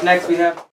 Up next, we have